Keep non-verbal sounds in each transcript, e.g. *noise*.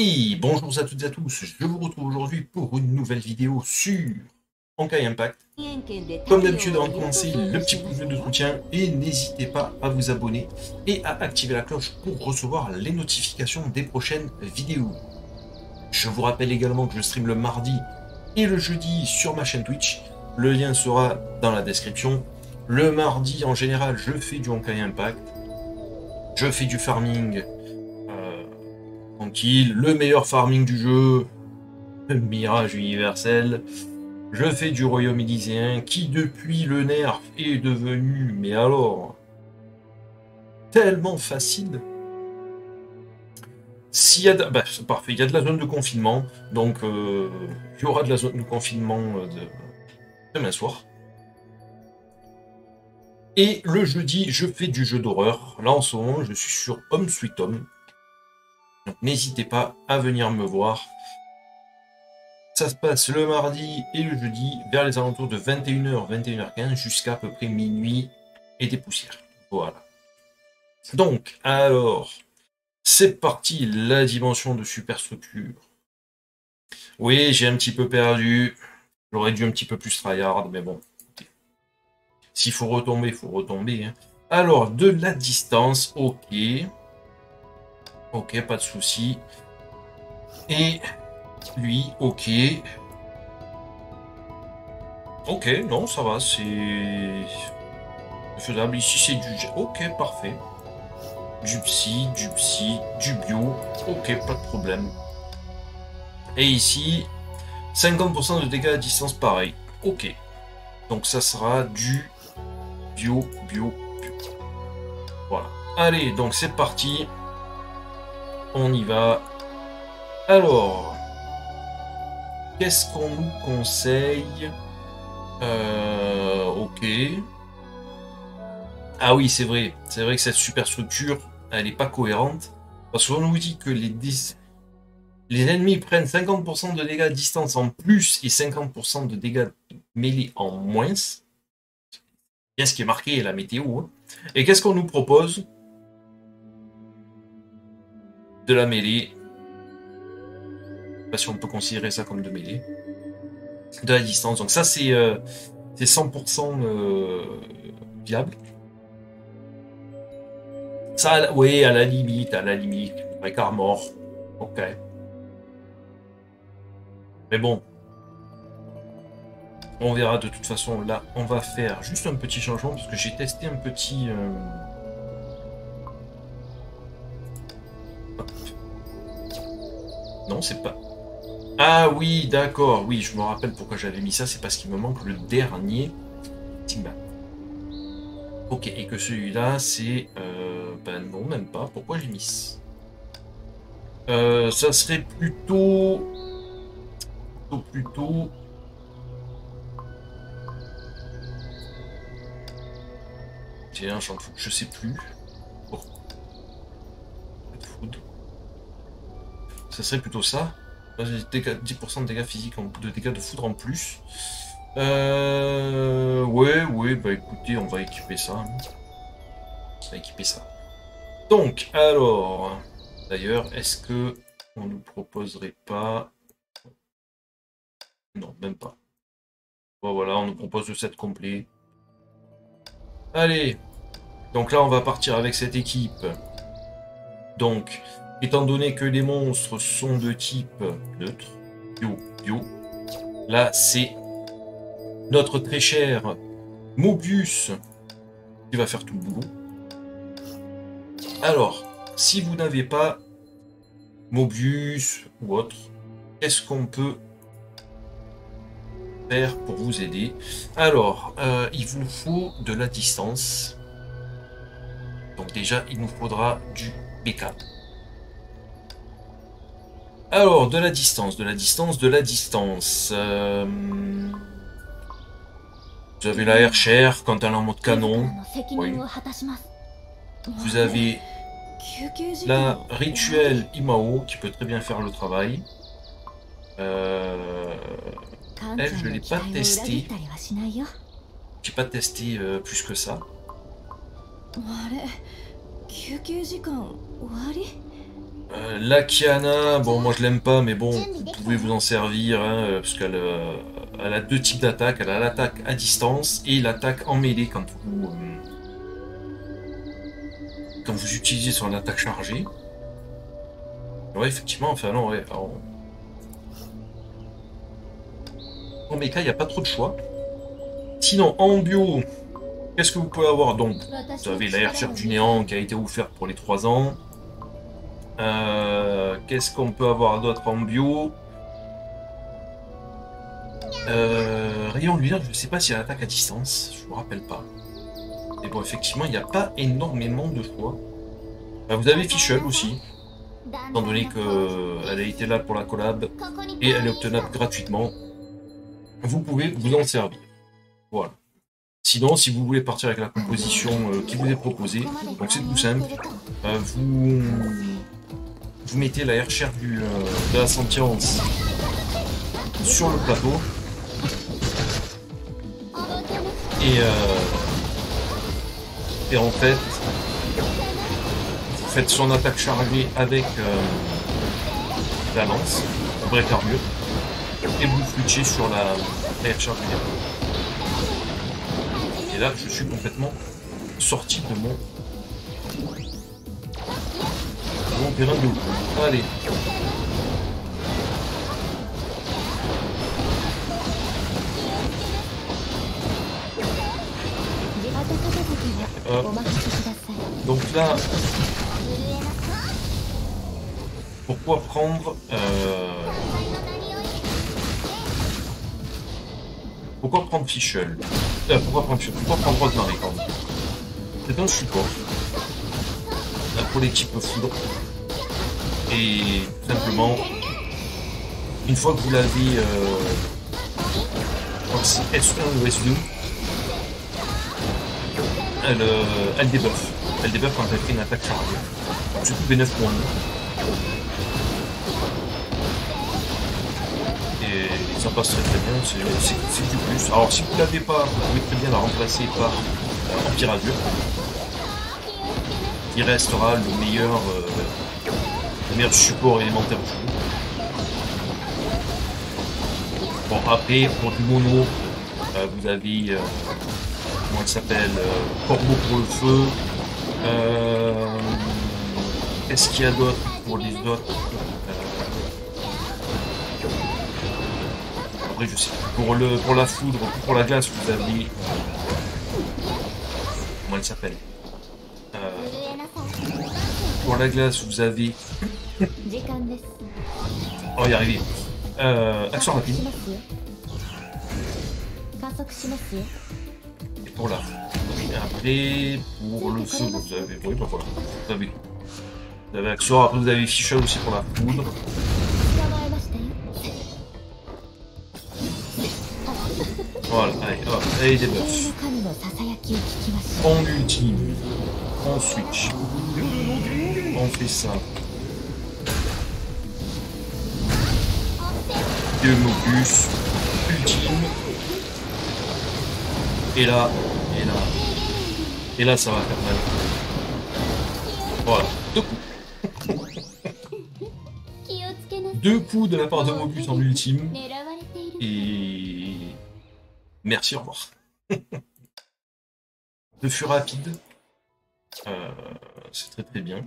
Et bonjour à toutes et à tous, je vous retrouve aujourd'hui pour une nouvelle vidéo sur Honkai Impact. Comme d'habitude, avant de commencer, le petit pouce de soutien et n'hésitez pas à vous abonner et à activer la cloche pour recevoir les notifications des prochaines vidéos. Je vous rappelle également que je stream le mardi et le jeudi sur ma chaîne Twitch. Le lien sera dans la description. Le mardi, en général, je fais du Honkai Impact. Je fais du farming tranquille. Le meilleur farming du jeu, Mirage universel. Je fais du Royaume Élyséen qui, depuis le nerf, est devenu, mais alors, tellement facile. S'il y a de... c'est parfait, il y a de la zone de confinement, donc euh, il y aura de la zone de confinement euh, de demain soir. Et le jeudi, je fais du jeu d'horreur. Là, en ce moment, je suis sur Home Sweet Home. N'hésitez pas à venir me voir. Ça se passe le mardi et le jeudi, vers les alentours de 21h, 21h15, jusqu'à à peu près minuit et des poussières. Voilà. Donc, alors, c'est parti, la dimension de superstructure. Oui, j'ai un petit peu perdu. J'aurais dû un petit peu plus tryhard, mais bon. S'il faut retomber, il faut retomber. Hein. Alors, de la distance, ok. Ok, pas de souci. Et lui, ok. Ok, non, ça va, c'est faisable. Ici, c'est du... Ok, parfait. Du psy, du psy, du bio. Ok, pas de problème. Et ici, 50% de dégâts à distance, pareil. Ok. Donc ça sera du bio, bio, bio. Voilà. Allez, donc c'est parti. On y va. Alors, qu'est-ce qu'on nous conseille? Euh, Ok. Ah oui, c'est vrai. C'est vrai que cette superstructure, elle n'est pas cohérente. Parce qu'on nous dit que les, les ennemis prennent 50% de dégâts distance en plus et 50% de dégâts mêlés en moins. Bien ce qui est marqué la météo. Hein. Et qu'est-ce qu'on nous propose? De la mêlée. Je sais pas si on peut considérer ça comme de mêlée. De la distance. Donc ça, c'est 100% euh, euh, viable. Ça, oui, à la limite, à la limite. Récart mort. Ok. Mais bon. On verra de toute façon. Là, on va faire juste un petit changement parce que j'ai testé un petit... Euh, non, c'est pas... Ah oui, d'accord. Oui, je me rappelle pourquoi j'avais mis ça. C'est parce qu'il me manque le dernier. Ok, et que celui-là, c'est... Euh, ben non, même pas. Pourquoi j'ai mis euh, Ça serait plutôt... Plutôt, plutôt... Champ de foot, je sais plus. Pourquoi Ça serait plutôt ça. 10% de dégâts physiques, de dégâts de foudre en plus. Euh, ouais, ouais, bah écoutez, on va équiper ça. Hein. On équiper ça. Donc, alors, d'ailleurs, est-ce que on nous proposerait pas... Non, même pas. Voilà, on nous propose le set complet. Allez, donc là, on va partir avec cette équipe. Donc, étant donné que les monstres sont de type neutre, bio, bio, là, c'est notre très cher Mobius qui va faire tout le boulot. Alors, si vous n'avez pas Mobius ou autre, qu'est-ce qu'on peut faire pour vous aider? Alors, euh, il vous faut de la distance. Donc déjà, il nous faudra du BK. Alors, de la distance, de la distance, de la distance. Euh, vous avez la quand elle est en mode canon. Vous avez la rituel Imao qui peut très bien faire le travail. Euh, je ne l'ai pas testé. J'ai pas testé euh, plus que ça. Euh, la Kiana, bon moi je l'aime pas, mais bon, vous pouvez vous en servir, hein, parce qu'elle elle a deux types d'attaques. Elle a l'attaque à distance et l'attaque en mêlée quand vous, quand vous utilisez son attaque chargée. Ouais, effectivement, enfin non, ouais. En méca, il n'y a pas trop de choix. Sinon, en bio, qu'est-ce que vous pouvez avoir? Donc, vous avez la recherche du néant qui a été offerte pour les 3 ans. Euh, qu'est-ce qu'on peut avoir d'autre en bio euh, Rayon lumière, je ne sais pas si elle attaque à distance, je ne me rappelle pas. Mais bon, effectivement, il n'y a pas énormément de choix. Euh, vous avez Fischl aussi, étant donné qu'elle a été là pour la collab et elle est obtenable gratuitement. Vous pouvez vous en servir. Voilà. Sinon, si vous voulez partir avec la composition euh, qui vous est proposée, donc c'est tout simple, euh, vous, vous mettez la recherche du, euh, de la sentience sur le plateau. Et, et en fait vous faites son attaque chargée avec la lance, vrai carbure, et vous switchez sur la, la du et là, je suis complètement sorti de mon... mon terrain de jeu. Allez. Donc là, pourquoi prendre euh... Pourquoi prendre Fischl? Euh, Pourquoi prendre Pourquoi prendre Rosemary C'est un support euh, pour types foudre. Et tout simplement, une fois que vous l'avez, euh, S1 ou S2, elle, euh, elle débuffe. Elle débuffe quand elle fait une attaque chargée. C'est tout B9 pour nous. ça passe très très bien, c'est du plus. Alors si vous l'avez pas, vous pouvez très bien la remplacer par euh, qui restera le meilleur, euh, support élémentaire. Bon après, pour du mono, euh, vous avez, euh, comment il s'appelle, Corbeau pour le feu. Qu'est-ce qu'il y a d'autre pour les autres je sais Pour, le, pour la foudre, pour la glace, vous avez... Comment elle s'appelle euh, Pour la glace, vous avez... oh, y arriver. Euh, action rapide. Et pour la après, pour le feu, vous avez... Oui, bah voilà. Vous avez Vous avez action, après vous avez ficha aussi pour la foudre. Voilà, allez, hop, allez des buffs. On ultime. On switch. On fait ça. Deux Mobus. Ultime. Et là, et là. Et là, ça va faire mal. Voilà, deux coups. *laughs* deux coups de la part de Mobus en ultime. Et Merci, au revoir. *laughs* Le fut rapide. Euh, c'est très très bien.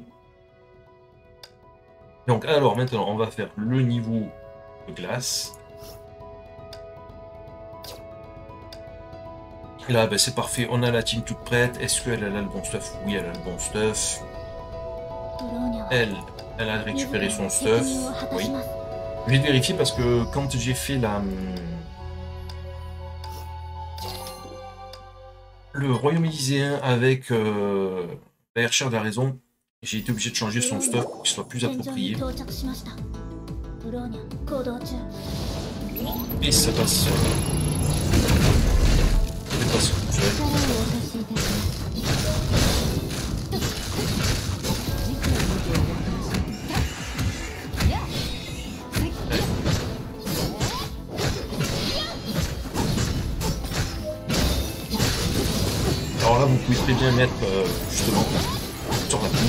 Donc alors maintenant on va faire le niveau glace. Là ben, c'est parfait, on a la team toute prête. Est-ce qu'elle a le bon stuff? Oui elle a le bon stuff. Elle, elle a récupéré son stuff. Oui. Je vais vérifier parce que quand j'ai fait la... Hum, le royaume élyséen avec euh, la de la raison, j'ai été obligé de changer son stuff pour qu'il soit plus approprié. Et ça passe. Ça passe Alors là, vous pouvez très bien mettre euh, justement sur la pile.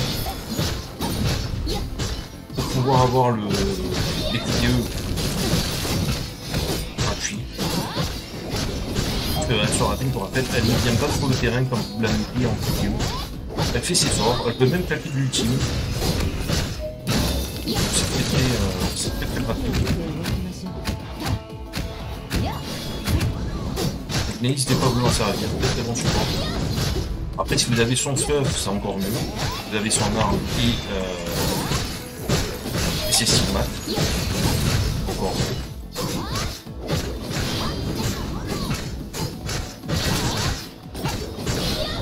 pouvoir avoir le, les QTE gratuit. Que la Soratine, pour rappel, elle ne vient pas trop le terrain comme vous l'avez en QTE. Elle fait ses sorts, elle peut même claquer de l'ultime. C'est très très, euh, rapide. N'hésitez pas à vous en servir, très très bon support. Après, si vous avez son feu, c'est encore mieux. Vous avez son arme et, euh, ses stigmates. Encore.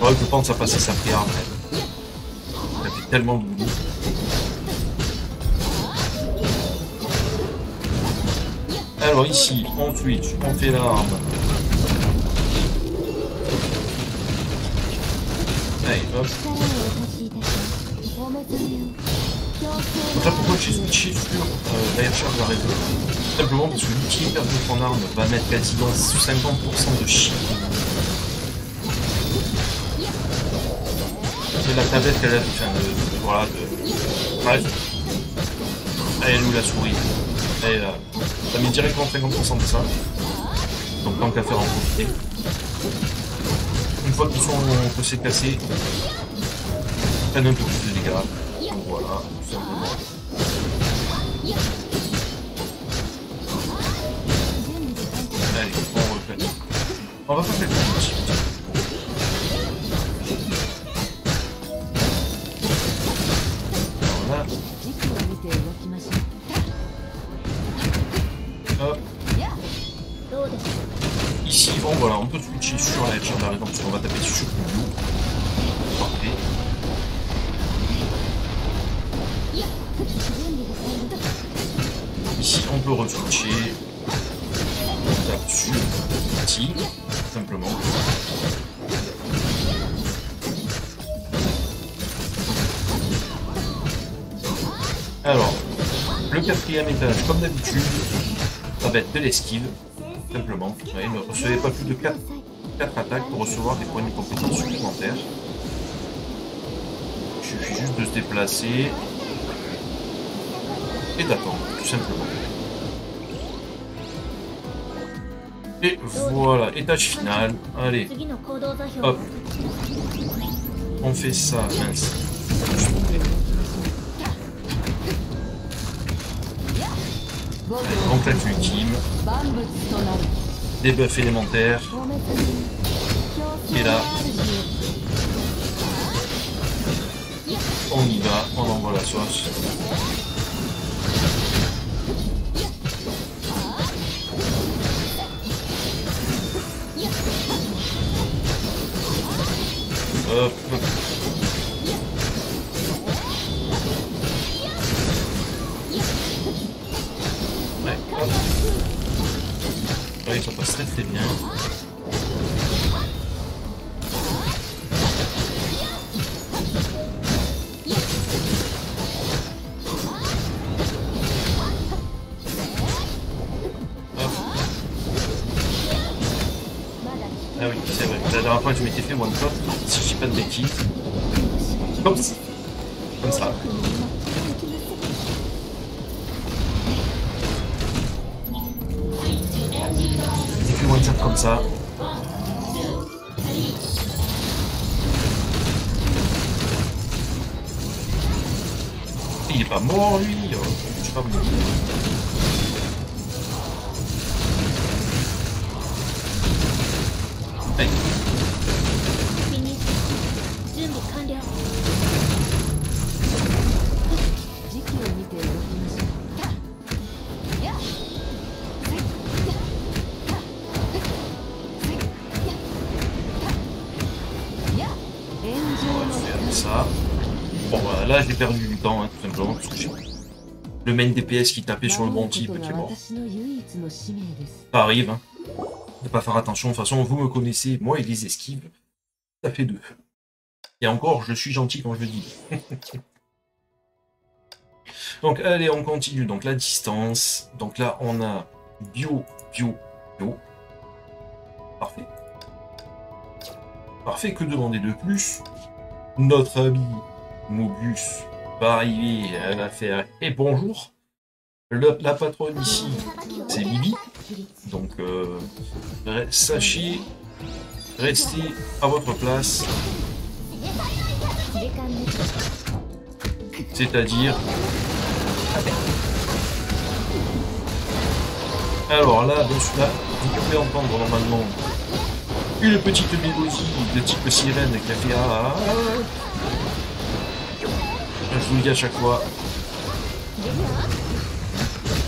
Ouais, je pense à passer sa prière après. Ça fait tellement de boulot. Alors ici, on switch, on fait l'arme. Allez, hop. Donc là, pourquoi j'ai switché sur euh, l'Airshare de la réseau Simplement parce que l'outil perte de son arme va mettre quasiment 50% de chi. C'est la tablette qu'elle a enfin, de, de, voilà, de... Bref. Elle est où la souris Elle est là. Ça met directement 50% de ça. Donc tant qu'à faire en profiter. Une fois qu'ils sont que c'est cassé, ils prennent un peu plus de dégâts. Donc voilà, tout simplement. Allez, on refait. On être de l'esquive, simplement. Ouais, ne recevez pas plus de 4, 4 attaques pour recevoir des points de compétence supplémentaires. Il suffit juste de se déplacer et d'attendre, tout simplement. Et voilà, étage final. Allez, hop. On fait ça, mince. La ultime. Debuff élémentaire. Et là, on y va, on envoie la sauce. Ouais, ça passe très très bien. Ah oui, c'est vrai. La dernière fois que je m'étais fait one shot, si je dis pas de bêtises. Comme ça. Comme ça. Ça. Il est pas mort lui oh, Je sais pas vous Allez. J'ai perdu du temps, hein, tout simplement, parce que le main DPS qui tapait sur le bon type mort. Ça arrive, hein. De pas faire attention, de toute façon vous me connaissez, moi et les esquives, ça fait deux. Et encore, je suis gentil quand je le dis. *laughs* Donc allez, on continue. Donc la distance. Donc là, on a bio, bio, bio. Parfait. Parfait, que demander de plus? Notre ami Mobius va arriver, elle va faire « Et bonjour !» La patronne ici, c'est Bibi. Donc, euh, sachez rester à votre place. C'est-à-dire... Alors là, là, vous pouvez entendre normalement une petite mélodie de type sirène qui a fait ah, ah, ah. Je vous le dis à chaque fois.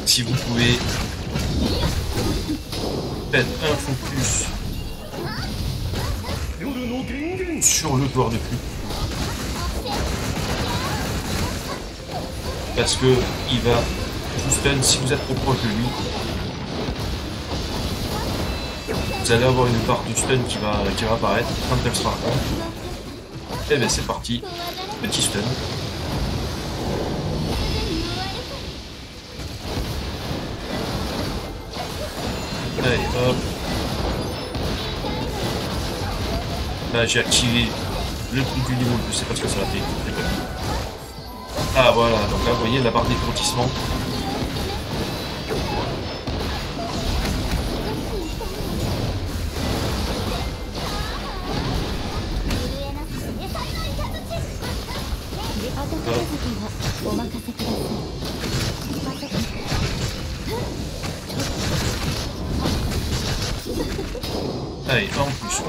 Si vous pouvez, faites un focus sur le joueur de plus. Parce que il va vous stun si vous êtes trop proche de lui. Vous allez avoir une part du stun qui va, qui va apparaître elle sera Et bien c'est parti, petit stun. Allez, hop. Là j'ai activé le truc du niveau, je sais pas ce que ça a fait. Ah voilà, donc là vous voyez la barre d'écrotissement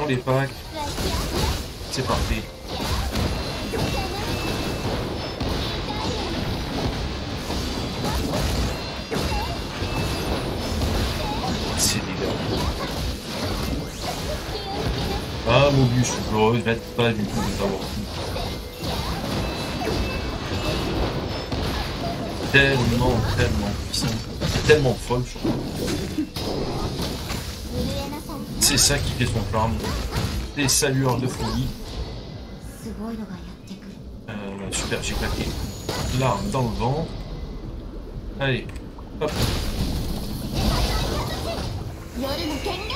les pack. C'est parfait. C'est dégâts. Ah, Mobius, je regrette pas du tout de t'avoir tellement, tellement puissant, tellement folle, je C'est ça qui fait son charme. Des salueurs de folie. Euh, super, j'ai claqué l'arme dans le vent. Allez, hop.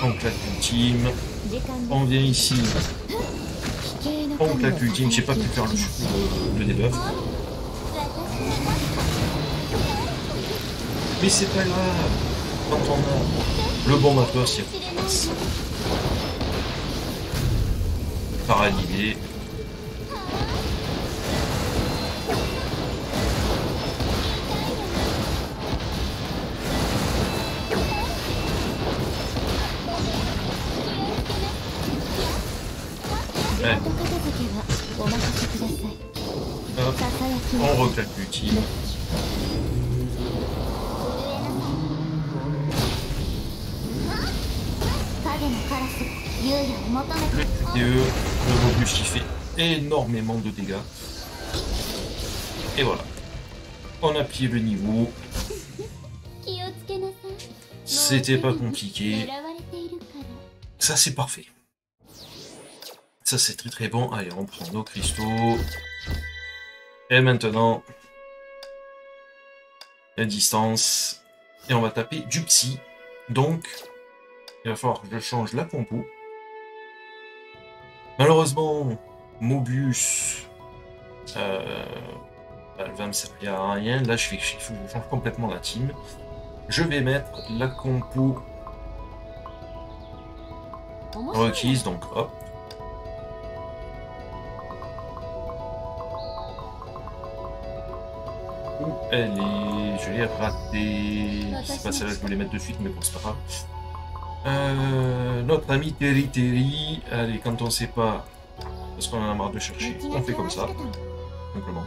On claque l'ultime. On vient ici. On claque l'ultime. J'ai pas pu faire le, le debuff. Mais c'est pas grave. Quand on a le bon matos, il y a Paralysé. Ouais. On reclaque l'utile. Le le qui fait énormément de dégâts. Et voilà. On a plié le niveau. C'était pas compliqué. Ça c'est parfait. Ça c'est très très bon. Allez, on prend nos cristaux. Et maintenant, la distance. Et on va taper du psy. Donc, il va falloir que je change la compo. Malheureusement, Mobius, euh, elle va me servir à rien. Là, je, fais, je change complètement la team. Je vais mettre la compo requise, donc hop. elle est... Je l'ai ratée. C'est pas celle-là que je voulais mettre de suite, mais bon, c'est pas grave. Euh, notre ami Terry Terry, allez, quand on sait pas, parce qu'on a marre de chercher, on fait comme ça, simplement.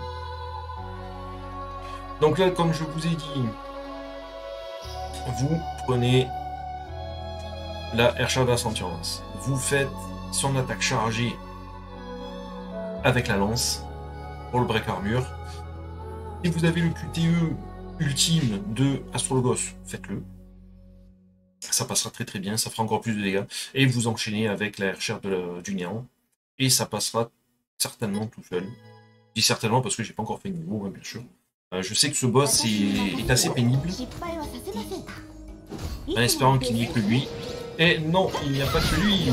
Donc là, comme je vous ai dit, vous prenez la Airshard Sentience. Vous faites son attaque chargée avec la lance pour le break armure. Si vous avez le QTE ultime de Astrologos, faites-le ça passera très très bien, ça fera encore plus de dégâts. Et vous enchaînez avec la recherche du néant, et ça passera certainement tout seul. Je dis certainement parce que j'ai pas encore fait le niveau, hein, bien sûr. Euh, je sais que ce boss est, assez pénible, en espérant qu'il n'y ait que lui. Et non, il n'y a pas que lui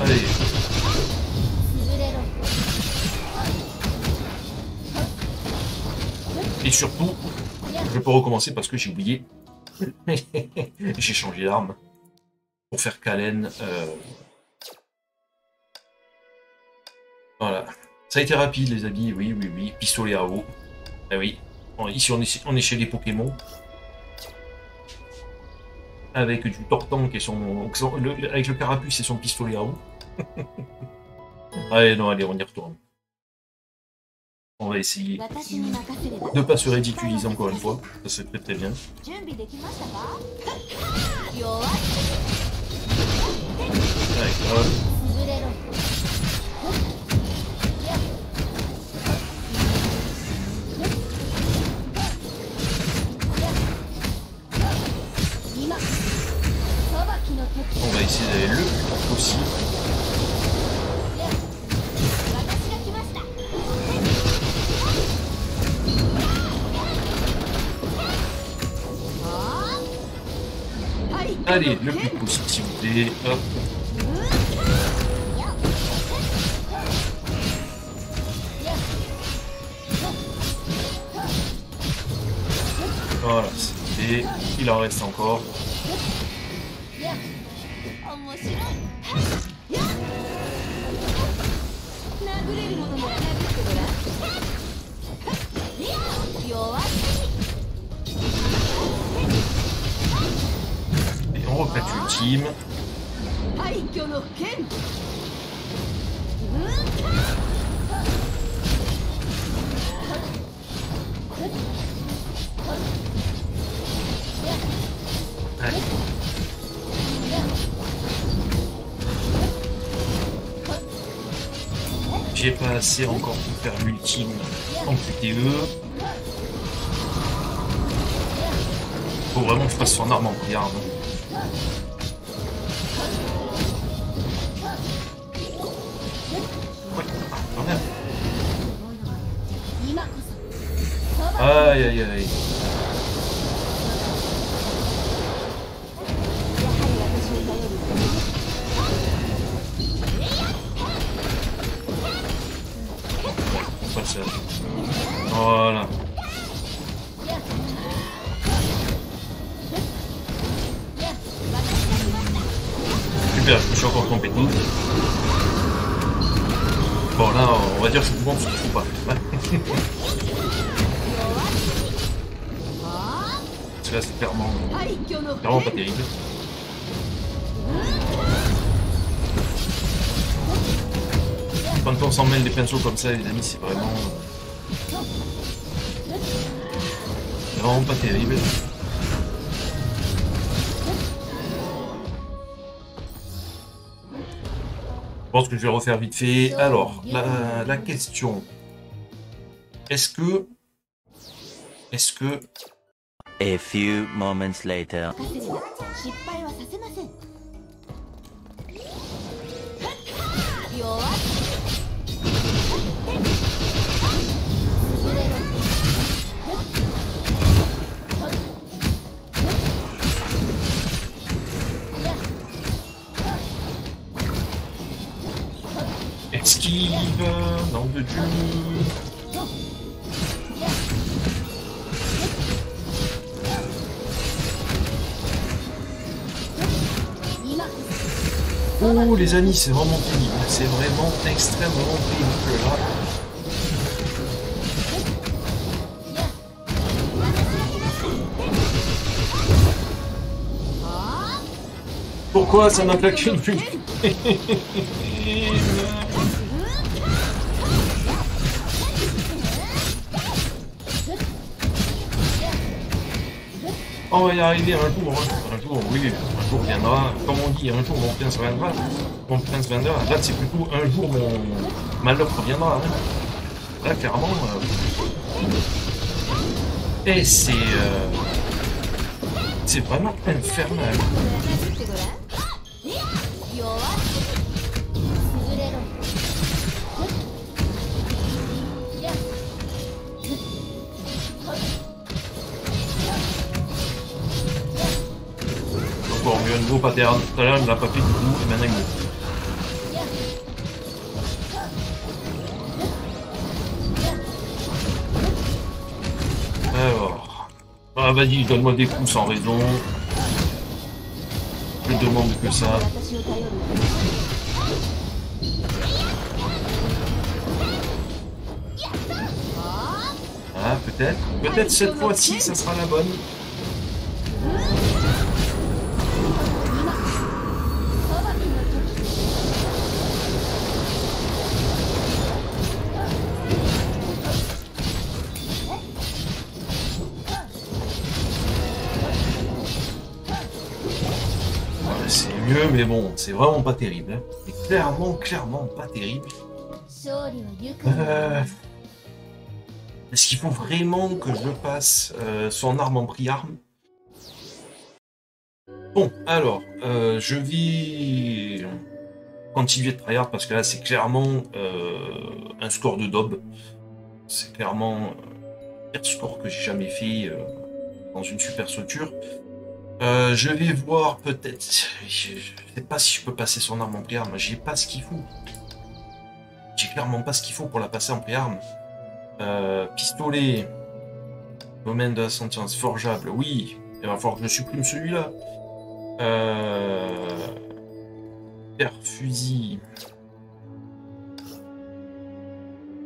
Allez Et surtout, je peux recommencer parce que j'ai oublié. *laughs* j'ai changé d'arme pour faire Kalen. Euh, voilà. Ça a été rapide, les amis. Oui, oui, oui. Pistolet à eau. Eh oui. Ici, on est, chez les Pokémon. Avec du Tortank et son. avec le carapuce et son pistolet à eau. *laughs* allez, non, allez, on y retourne. On va essayer de ne pas se ridiculiser encore une fois. Ça c'est très très bien. On va essayer d'aller le plus possible. Allez, le plus possible, s'il vous. Hop. Voilà, c'était. Il en reste encore. Et on reprête ultime. J'ai pas assez encore pour faire l'ultime en QTE. Vraiment je fasse son arme en même. Aïe aïe aïe. Voilà. Suis encore compétent. Bon là, on va dire que je bon, je pas. Parce que là c'est clairement, clairement pas terrible. Quand on s'en mêle des pinceaux comme ça, les amis, c'est vraiment... C'est vraiment pas terrible. Je pense que je vais refaire vite fait. Alors, la, la question. Est-ce que... Est-ce que... A few moments later. Oh les amis, c'est vraiment pénible. C'est vraiment extrêmement pénible là. Pourquoi ça n'a pas qu'une *laughs* On va y arriver un jour, hein. un jour, oui, un jour viendra. Comme on dit, un jour mon prince viendra. Mon prince viendra. Là, c'est plutôt un jour mon malheur reviendra. Hein. Là, clairement. Euh... Et c'est. Euh... C'est vraiment infernal. Pattern. Tout à l'heure, il l'a pas fait du tout, et maintenant il le fait. Ah vas-y, donne-moi des coups sans raison. Je demande que ça. Ah, peut-être. Peut-être cette fois-ci, ça sera la bonne. Mais bon, c'est vraiment pas terrible. Hein. C'est clairement, clairement pas terrible. Euh, est-ce qu'il faut vraiment que je passe euh, son arme en pri-arme Bon, alors, euh, je vais continuer de tryhard parce que là, c'est clairement un score de dob. C'est clairement le pire score que j'ai jamais fait dans une super structure. Euh, je vais voir peut-être. Je, sais pas si je peux passer son arme en préarme. J'ai pas ce qu'il faut. J'ai clairement pas ce qu'il faut pour la passer en préarme. Euh, pistolet. Domaine de la sentience. Forgeable. Oui. Il va falloir que je supprime celui-là. Euh... fusil.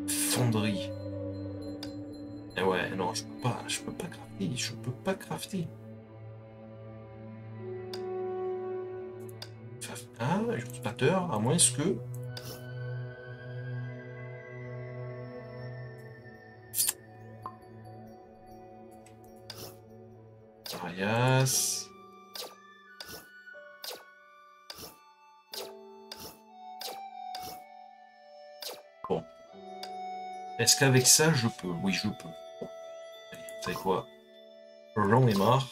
Fonderie. Et eh ouais, non, je peux peux pas crafter, je peux pas crafter. Ah, à moins que... Arias... Bon. Est-ce qu'avec ça, je peux? Oui, je peux. Bon. Quoi? J'en ai marre.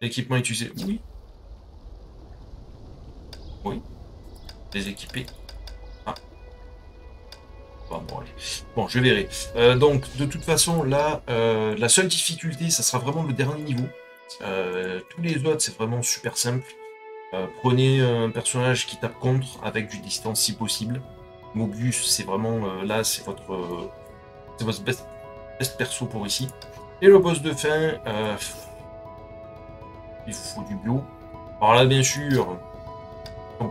L'équipement utilisé. Oui. Déséquipé. Ah. Bon, je verrai. Euh, donc, de toute façon, là, euh, la seule difficulté, ça sera vraiment le dernier niveau. Euh, tous les autres, c'est vraiment super simple. prenez un personnage qui tape contre avec du distance si possible. Mobius, c'est vraiment là, c'est votre, c'est votre best, best, perso pour ici. Et le boss de fin, il faut du bio. Alors là, bien sûr,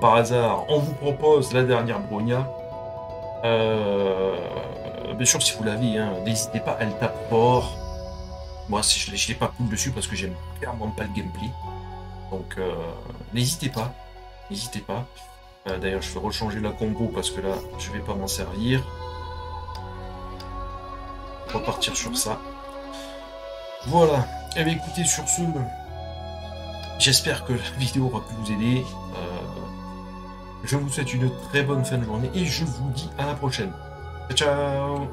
par hasard, on vous propose la dernière Bronia. Euh, bien sûr, si vous l'avez, hein, n'hésitez pas, elle tape fort. Moi, je ne l'ai pas cool dessus parce que j'aime clairement pas le gameplay. Donc, euh, n'hésitez pas. N'hésitez pas. Euh, d'ailleurs, je vais rechanger la combo parce que là, je vais pas m'en servir. Repartir sur ça. Voilà. Eh bien, écoutez, sur ce, j'espère que la *laughs* vidéo aura pu vous aider. Je vous souhaite une très bonne fin de journée et je vous dis à la prochaine. Ciao